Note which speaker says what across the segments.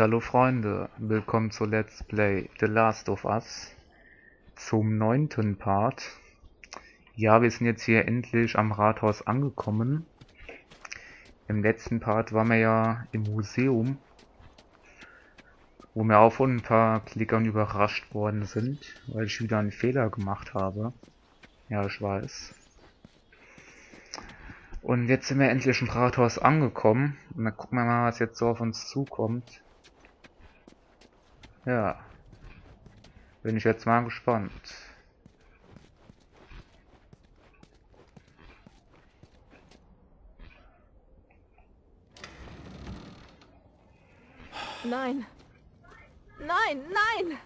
Speaker 1: Hallo Freunde, willkommen zu Let's Play The Last of Us zum neunten Part. Ja, wir sind jetzt hier endlich am Rathaus angekommen. Im letzten Part waren wir ja im Museum, wo wir auch von ein paar Klickern überrascht worden sind, weil ich wieder einen Fehler gemacht habe. Ja, ich weiß. Und jetzt sind wir endlich im Rathaus angekommen. Und dann gucken wir mal, was jetzt so auf uns zukommt. Ja. Bin ich jetzt mal gespannt.
Speaker 2: Nein. Nein, nein!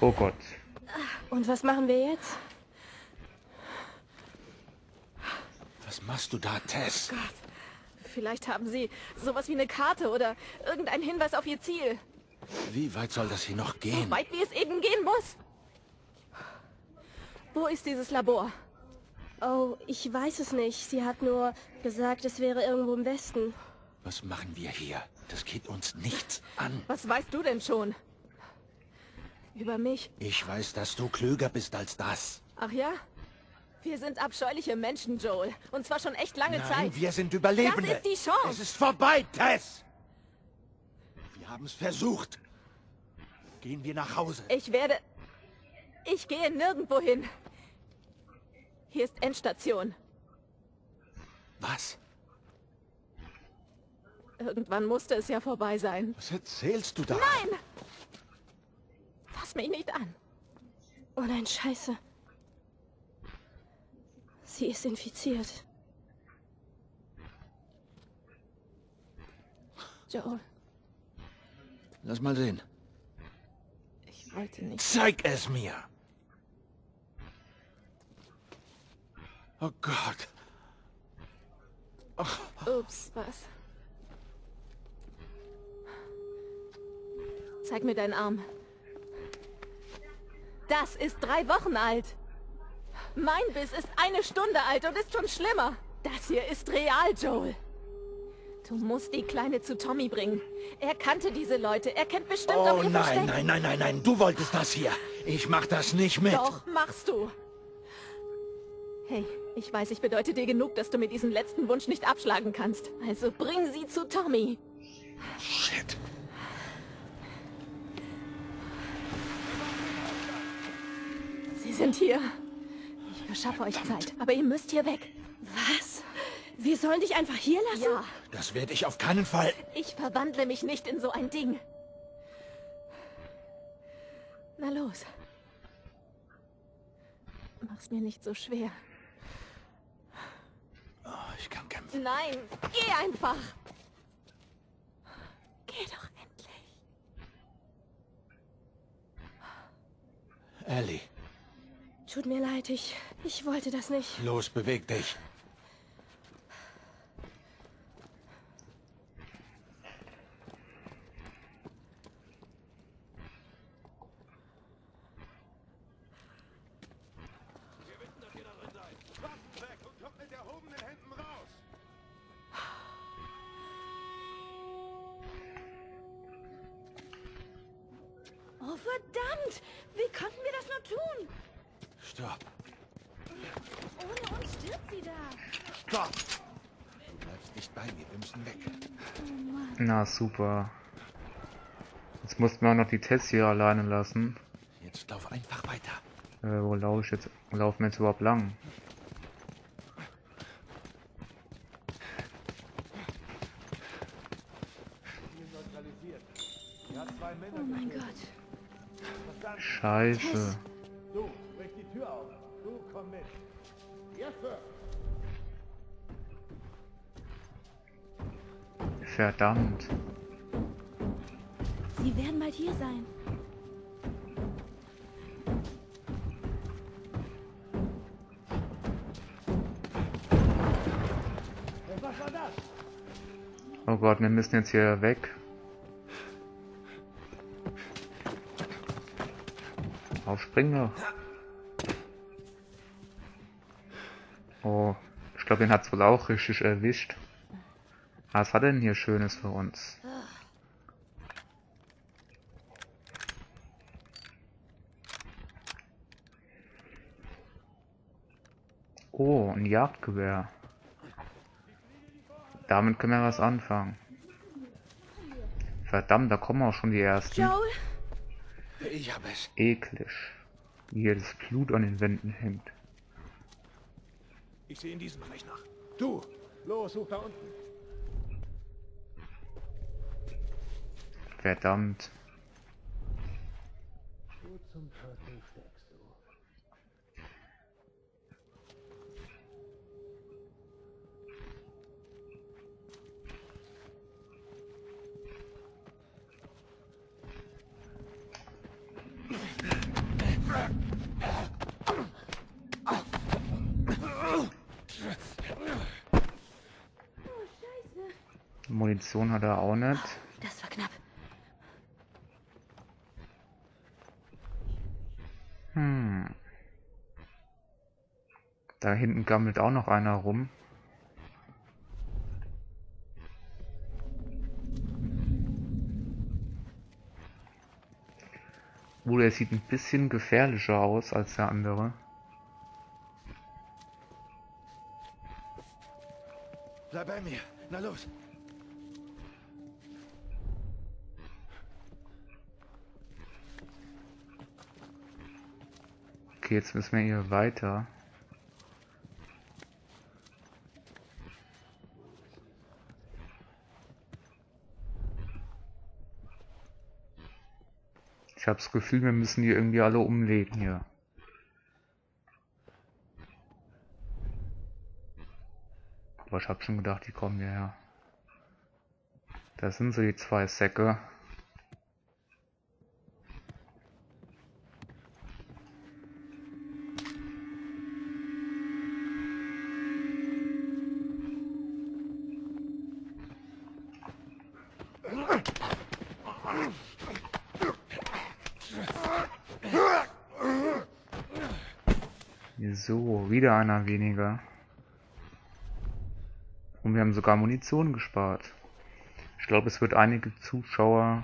Speaker 1: Oh Gott.
Speaker 2: Und was machen wir jetzt?
Speaker 3: Was machst du da, Tess?
Speaker 2: Vielleicht haben Sie sowas wie eine Karte oder irgendeinen Hinweis auf Ihr Ziel.
Speaker 3: Wie weit soll das hier noch gehen?
Speaker 2: Weit wie es eben gehen muss. Wo ist dieses Labor?
Speaker 4: Oh, ich weiß es nicht. Sie hat nur gesagt, es wäre irgendwo im Westen.
Speaker 3: Was machen wir hier? Das geht uns nichts an.
Speaker 2: Was weißt du denn schon? Über mich?
Speaker 3: Ich weiß, dass du klüger bist als das.
Speaker 2: Ach ja? Wir sind abscheuliche Menschen, Joel. Und zwar schon echt lange
Speaker 3: Nein,
Speaker 2: Zeit.
Speaker 3: wir sind Überlebende.
Speaker 2: Das ist die Chance.
Speaker 3: Es ist vorbei, Tess. Wir haben es versucht. Gehen wir nach Hause.
Speaker 2: Ich werde... Ich gehe nirgendwo hin. Hier ist Endstation.
Speaker 3: Was?
Speaker 2: Irgendwann musste es ja vorbei sein.
Speaker 3: Was erzählst du da?
Speaker 2: Nein! Fass mich nicht an.
Speaker 4: Oh nein, scheiße. Sie ist infiziert.
Speaker 2: Joel,
Speaker 3: Lass mal sehen.
Speaker 2: ich wollte nicht...
Speaker 3: Zeig es mir. Oh Gott.
Speaker 2: Ups, was? Zeig mir deinen Arm. Das ist drei Wochen alt. Mein Biss ist eine Stunde alt und ist schon schlimmer. Das hier ist real, Joel. Du musst die Kleine zu Tommy bringen. Er kannte diese Leute. Er kennt bestimmt auch
Speaker 3: Oh
Speaker 2: ihr
Speaker 3: nein,
Speaker 2: Versteck.
Speaker 3: nein, nein, nein, nein. Du wolltest das hier. Ich mach das nicht mit.
Speaker 2: Doch, machst du. Hey, ich weiß, ich bedeute dir genug, dass du mir diesen letzten Wunsch nicht abschlagen kannst. Also bring sie zu Tommy.
Speaker 3: Shit.
Speaker 2: Sie sind hier. Ich verschaffe euch Zeit, aber ihr müsst hier weg.
Speaker 4: Was? Wir sollen dich einfach hier lassen?
Speaker 2: Ja,
Speaker 3: Das werde ich auf keinen Fall.
Speaker 2: ich verwandle mich nicht in so ein Ding. Na los. Mach's mir nicht so schwer.
Speaker 3: Oh, ich kann kämpfen.
Speaker 2: Nein, geh einfach. Geh doch endlich.
Speaker 3: Ellie,
Speaker 4: Tut mir leid, ich, ich wollte das nicht.
Speaker 3: los, beweg dich.
Speaker 4: Oh, verdammt! Wie konnten wir das nur tun?
Speaker 3: Stopp.
Speaker 4: Ohne uns stirbt sie da.
Speaker 3: Stopp. Du bleibst nicht bei mir. Wir müssen weg.
Speaker 1: Na super. Jetzt mussten wir auch noch die Tests hier alleine lassen.
Speaker 3: Jetzt lauf einfach weiter.
Speaker 1: Äh, wo laufe ich jetzt? Wo laufen wir jetzt überhaupt lang?
Speaker 4: Oh mein Gott.
Speaker 1: Scheiße.
Speaker 5: Du, brich die Tür auf. Du, komm mit. Yes, Sir.
Speaker 1: Verdammt.
Speaker 4: Sie werden bald hier sein.
Speaker 1: Oh Gott, wir müssen jetzt hier weg. Auf spring noch. Oh, ich glaube, den hat es wohl auch richtig erwischt. Ah, was hat denn hier Schönes für uns? Oh, ein Jagdgewehr. Damit können wir was anfangen. Verdammt, da kommen auch schon die ersten.
Speaker 2: Joel?
Speaker 3: Ich hab es.
Speaker 1: Eklig. Wie hier das Blut an den Wänden hängt.
Speaker 5: Ich sehe in diesem Bereich nach. Du! Los, such da unten.
Speaker 1: Verdammt.
Speaker 5: Wo zum Teufel
Speaker 1: Munition hat er auch nicht.
Speaker 2: Das war knapp.
Speaker 1: Hm. Da hinten gammelt auch noch einer rum. Oh, der sieht ein bisschen gefährlicher aus als der andere.
Speaker 3: Bei mir. Na los.
Speaker 1: Okay, jetzt müssen wir hier weiter. Ich habe das Gefühl, wir müssen die irgendwie alle umlegen hier. Aber ich habe schon gedacht, die kommen hierher. Da sind so die zwei Säcke. So, wieder einer weniger. Und wir haben sogar Munition gespart. Ich glaube, es wird einige Zuschauer,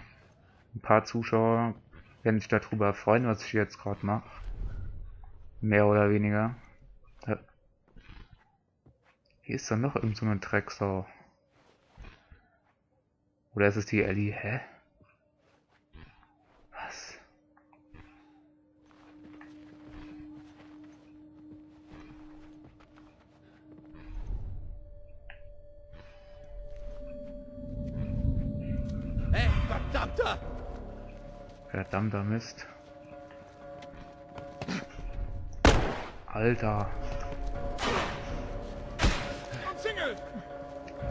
Speaker 1: ein paar Zuschauer werden sich darüber freuen, was ich jetzt gerade mache. Mehr oder weniger. Da- Hier ist dann noch irgend so eine Drecksau. Oder ist es die Ellie? Hä?
Speaker 3: Verdammter
Speaker 1: Mist. Alter.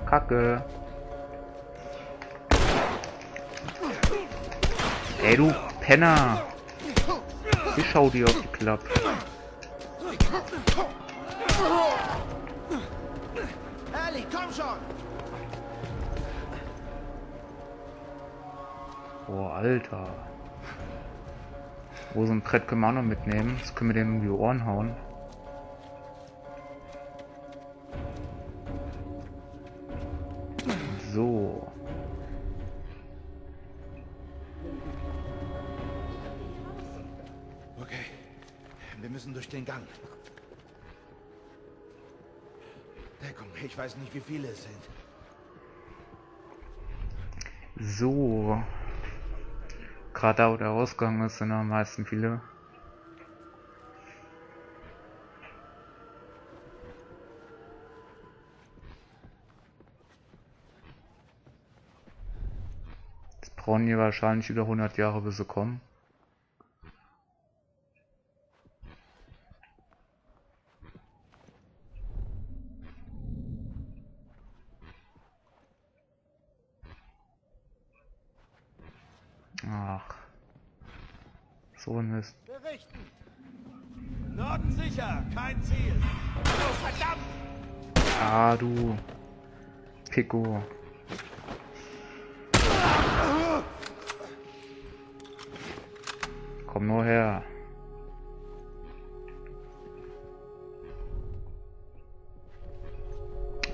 Speaker 1: Kacke. Ey, du Penner. Ich schau dir auf die Klappe.
Speaker 3: Ellie, komm schon!
Speaker 1: Boah, Alter. Wo so ein Brett können wir auch noch mitnehmen. Das können wir dem um die Ohren hauen. So.
Speaker 3: Okay. Wir müssen durch den Gang. Deckung, ich weiß nicht, wie viele es sind.
Speaker 1: So. Da, wo der Ausgang ist, sind am meisten viele. Jetzt brauchen die wahrscheinlich über 100 Jahre, bis sie kommen. Ach. So ein Mist.
Speaker 5: Berichten! Norden sicher, kein Ziel. Oh, verdammt!
Speaker 1: Ah, du. Pico. Komm nur her.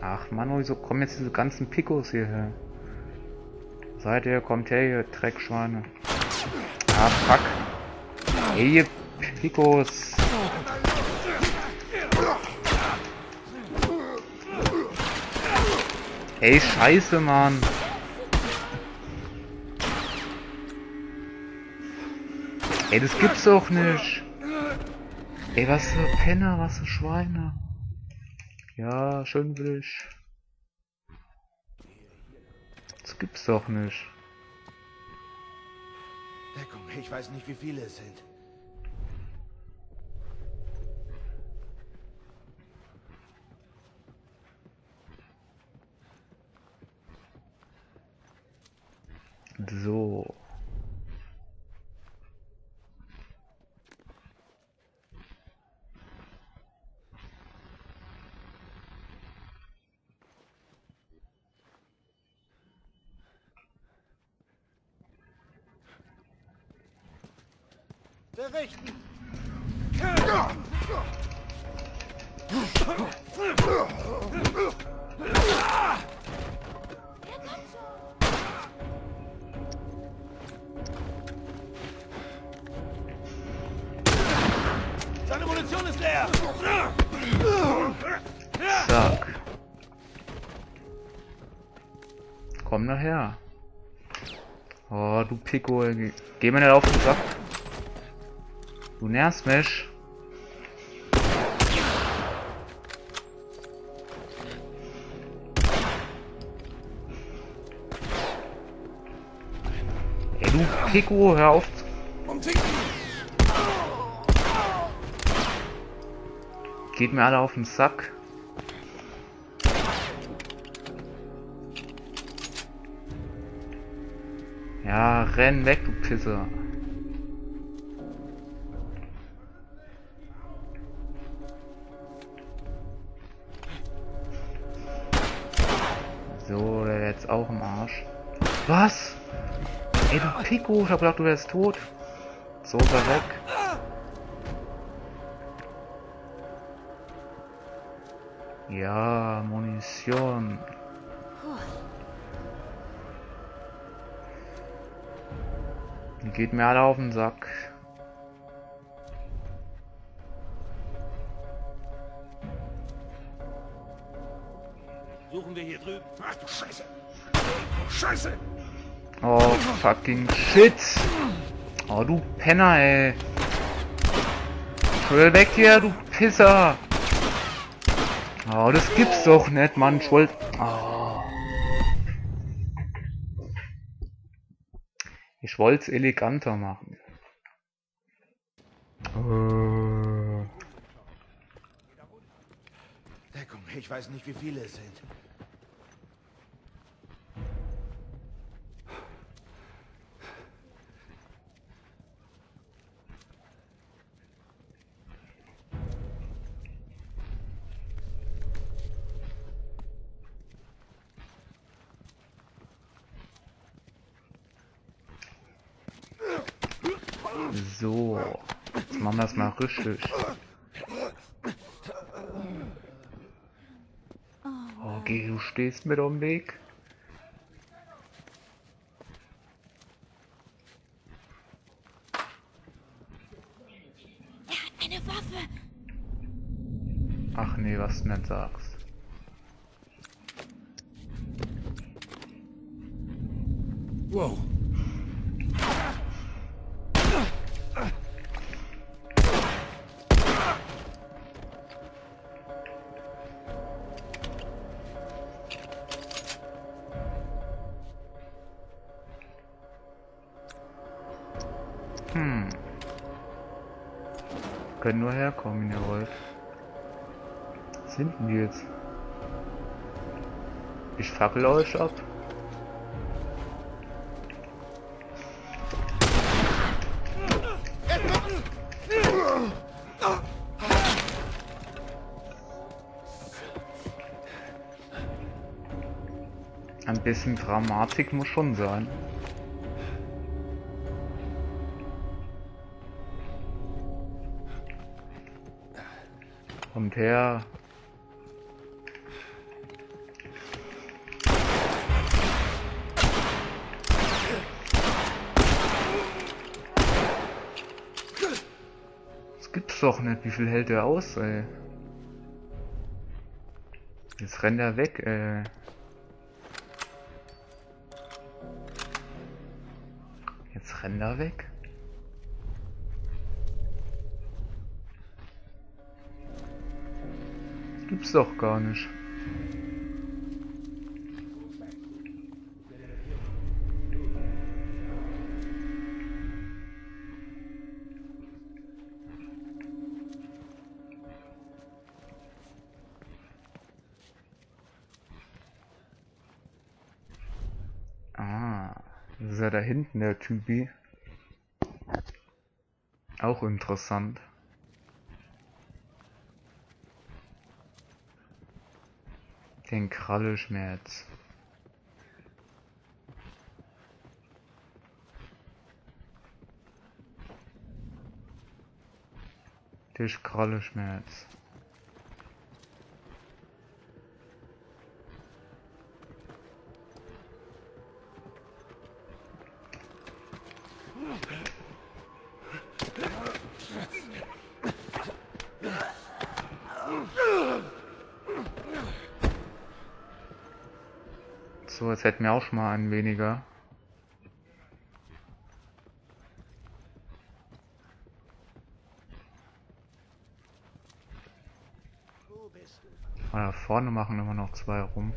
Speaker 1: Ach Mann, wieso kommen jetzt diese ganzen Picos hierher? Seid ihr, kommt her, ihr Dreckschweine. Ah, fuck. Hey, ihr Pikos. Ey, scheiße, Mann. Ey, das gibt's doch nicht. Ey, was für Penner, was für Schweine. Ja, schön will ich. Gibt's doch nicht.
Speaker 3: Deckung, ich weiß nicht, wie viele es sind.
Speaker 1: So.
Speaker 3: Der Rechten! Seine Munition ist leer!
Speaker 1: Zack. Komm nachher. Oh, du Pico, geh mir nicht auf den Sack. Du nervst mich. Ey, du Pico, hör auf. Geht mir alle auf den Sack. Ja, renn weg, du Pisser. So, der jetzt auch im Arsch. Was? Ey, du Pico, ich hab gedacht, du wärst tot. So er weg. Ja, Munition. Geht mir alle auf den Sack.
Speaker 3: Drüben. Ach du Scheiße! Scheiße!
Speaker 1: Oh, fucking shit. Oh, du Penner, ey. Schnell weg hier, du Pisser. Oh, das gibt's doch nicht, Mann. Ich wollt... Oh. Ich wollt's eleganter machen. Äh.
Speaker 3: Deckung, ich weiß nicht, wie viele es sind.
Speaker 1: So. Jetzt machen wir das mal richtig. Okay, du stehst mir am Weg.
Speaker 4: Eine Waffe!
Speaker 1: Ach nee, was nicht sagst. Hm. Können nur herkommen, ihr wollt. Was sind denn die jetzt? Ich fackel euch ab. Ein bisschen Dramatik muss schon sein. Kommt her. Das gibt's doch nicht. Wie viel hält der aus, ey? Jetzt rennt er weg, ey. Jetzt rennt er weg. Gibt's doch gar nicht. Ah, da hinten der Typi. Auch interessant. Den Kralleschmerz. Der Kralleschmerz. Hätten wir auch schon mal einen weniger. Ah, vorne machen immer noch zwei rum.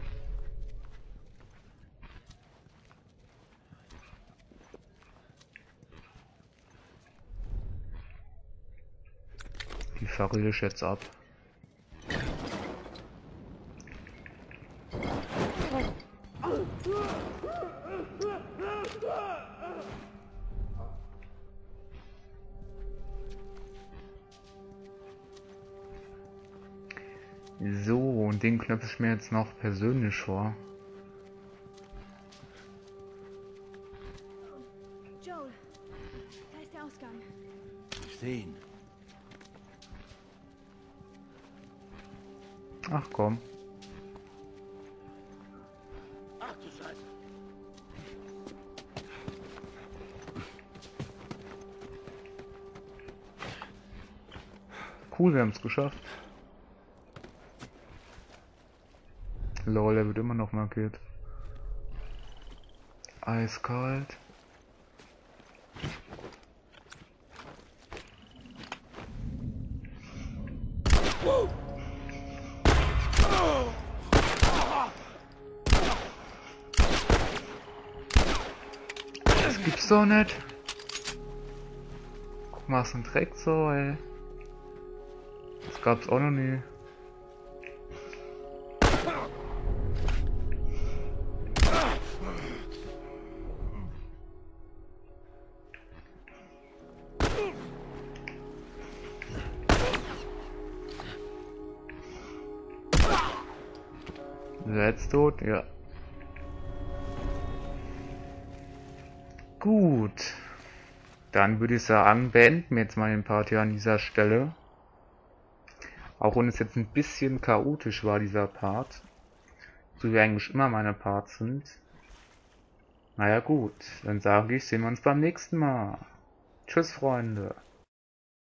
Speaker 1: Die verrill ich jetzt ab. So, und den knöpfe ich mir jetzt noch persönlich vor.
Speaker 4: Joel, da ist der Ausgang.
Speaker 3: Ich sehe ihn.
Speaker 1: Ach komm. Cool, wir haben es geschafft. Lol, er wird immer noch markiert. Eiskalt. Das gibt's doch nicht. Guck mal, was ein Dreck so, ey. Gab's auch noch nie. Jetzt tot? Ja. Gut. Dann würde ich sagen, beenden wir jetzt mal den Part hier an dieser Stelle. Auch wenn es jetzt ein bisschen chaotisch war, dieser Part. So wie eigentlich immer meine Parts sind. Naja gut, dann sage ich, sehen wir uns beim nächsten Mal. Tschüss, Freunde.